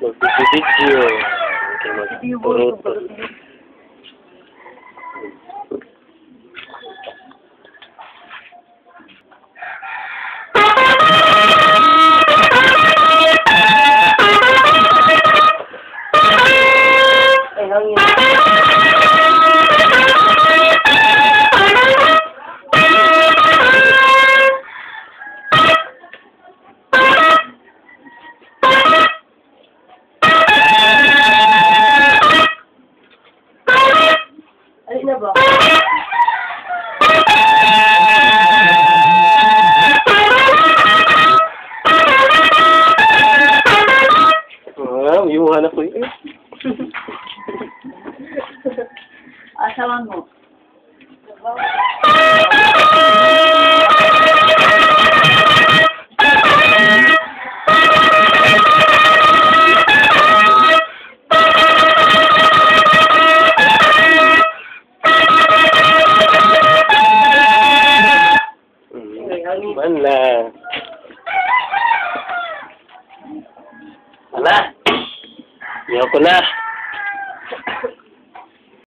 Magbibideo. Okay, magpuruto. Ay, hangin. Alin na ba? Ah, uyuhan ako eh. Asawan mo. Mm, Man na. Ala. Iyaw ko na.